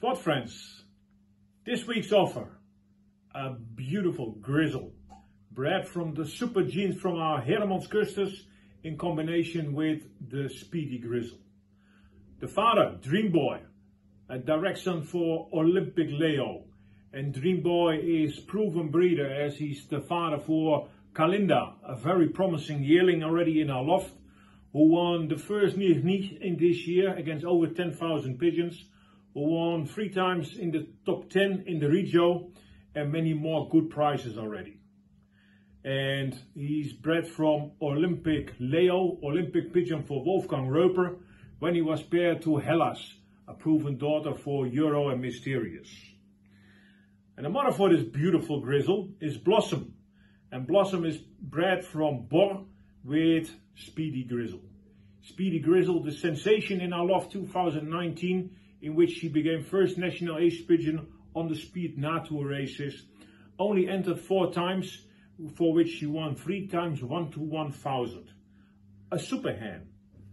Spot friends, this week's offer, a beautiful grizzle bred from the super genes from our Heremans-Ceusters in combination with the Speedy Grizzle. The father, Dream Boy, a direct son for Olympic Leo. And Dream Boy is proven breeder as he's the father for Kalinda, a very promising yearling already in our loft, who won the first Nich in this year against over 10,000 pigeons who won three times in the top 10 in the Regio and many more good prizes already. And he's bred from Olympic Leo, Olympic pigeon for Wolfgang Roper, when he was paired to Hellas, a proven daughter for Euro and Mysterious. And the mother for this beautiful grizzle is Blossom. And Blossom is bred from Bor with Speedy Grizzle. Speedy Grizzle, the sensation in our loft 2019, in which she became first national ace pigeon on the speed Natour races. Only entered four times, for which she won three times 1 to 1000. A super hen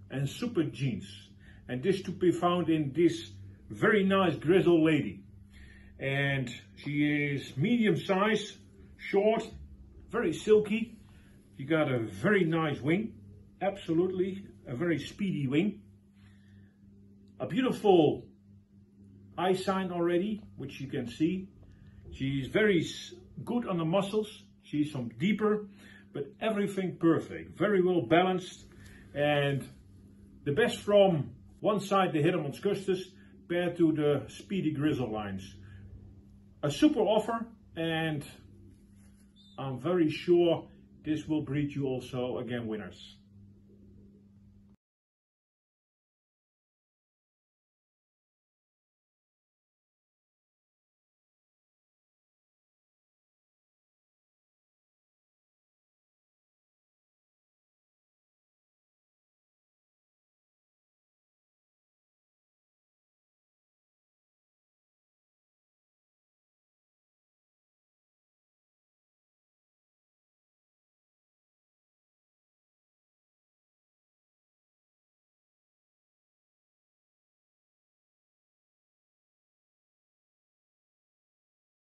and super genes. And this to be found in this very nice grizzle lady. And she is medium size, short, very silky. She got a very nice wing, absolutely a very speedy wing. A beautiful eye sign already, which you can see. She's very good on the muscles. She's some deeper, but everything perfect. Very well balanced. And the best from one side, the Heremans-Ceusters, paired to the Speedy Grizzle lines. A super offer, and I'm very sure this will breed you also again winners.